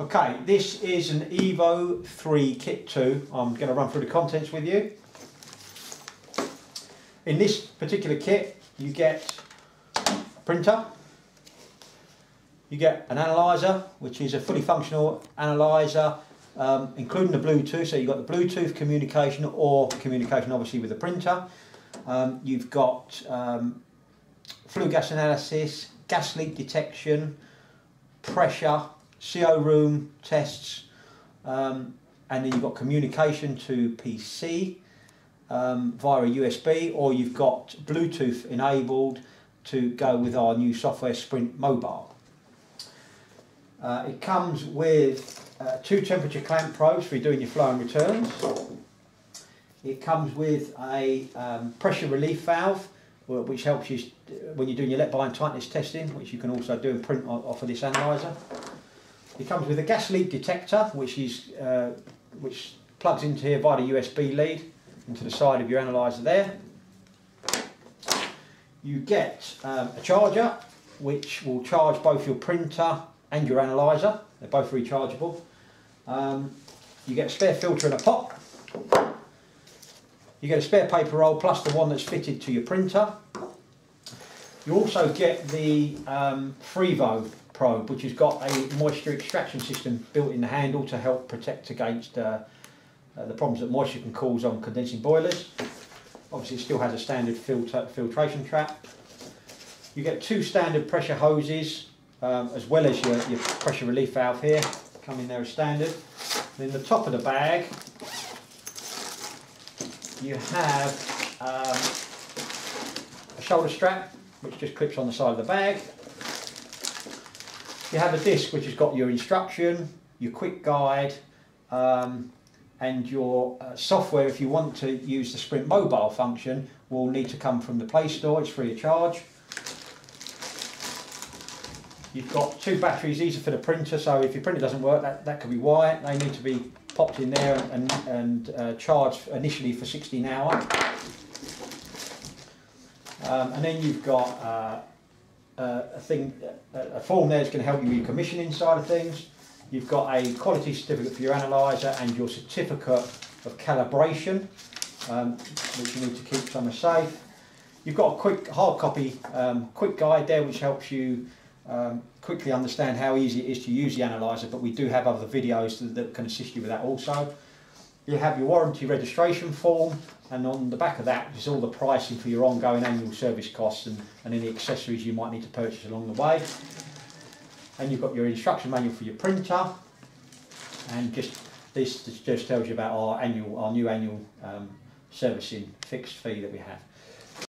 Okay, this is an Evo 3 Kit 2. I'm going to run through the contents with you. In this particular kit, you get a printer, you get an analyzer, which is a fully functional analyzer, um, including the Bluetooth. So you've got the Bluetooth communication or communication obviously with the printer. Um, you've got um, flue gas analysis, gas leak detection, pressure, CO room tests, um, and then you've got communication to PC um, via USB, or you've got Bluetooth enabled to go with our new software Sprint Mobile. Uh, it comes with uh, two temperature clamp probes for doing your flow and returns. It comes with a um, pressure relief valve, which helps you when you're doing your let bind tightness testing, which you can also do and print off of this analyzer. It comes with a gas leak detector, which is uh, which plugs into here via the USB lead into the side of your analyzer there. You get um, a charger, which will charge both your printer and your analyzer. They're both rechargeable. Um, you get a spare filter and a pot. You get a spare paper roll plus the one that's fitted to your printer. You also get the um, Freevo which has got a moisture extraction system built in the handle to help protect against uh, uh, the problems that moisture can cause on condensing boilers. Obviously, it still has a standard filter, filtration trap. You get two standard pressure hoses, um, as well as your, your pressure relief valve here, come in there as standard. And in the top of the bag, you have um, a shoulder strap, which just clips on the side of the bag. You have a disc which has got your instruction, your quick guide, um, and your uh, software, if you want to use the Sprint mobile function, will need to come from the Play Store, it's free of charge. You've got two batteries, these are for the printer, so if your printer doesn't work, that, that could be why. They need to be popped in there and, and uh, charged initially for 16 hour. Um, and then you've got uh, uh, a thing, a form there is going to help you with your commissioning side of things. You've got a quality certificate for your analyzer and your certificate of calibration, um, which you need to keep somewhere safe. You've got a quick hard copy, um, quick guide there, which helps you um, quickly understand how easy it is to use the analyzer, but we do have other videos that, that can assist you with that also. You have your warranty registration form, and on the back of that is all the pricing for your ongoing annual service costs and, and any accessories you might need to purchase along the way. And you've got your instruction manual for your printer, and just this just tells you about our annual, our new annual um, servicing fixed fee that we have.